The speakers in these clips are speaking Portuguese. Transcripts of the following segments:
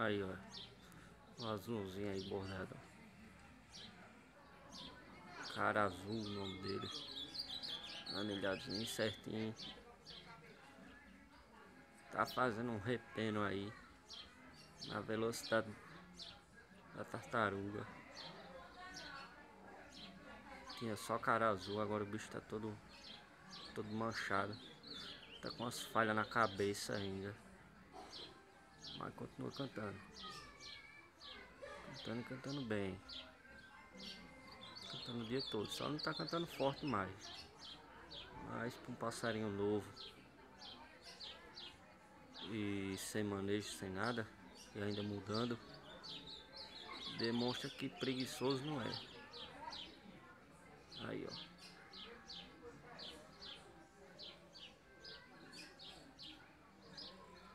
Aí, ó. Um azulzinho aí bordado. Cara azul o nome dele. Anelhadinho certinho. Tá fazendo um repeno aí. Na velocidade da tartaruga. Tinha só cara azul, agora o bicho tá todo, todo manchado. Tá com as falhas na cabeça ainda. Mas continua cantando. Cantando e cantando bem. Cantando o dia todo. Só não tá cantando forte mais. Mas para um passarinho novo. E sem manejo, sem nada. E ainda mudando. Demonstra que preguiçoso não é. Aí, ó.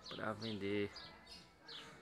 Para vender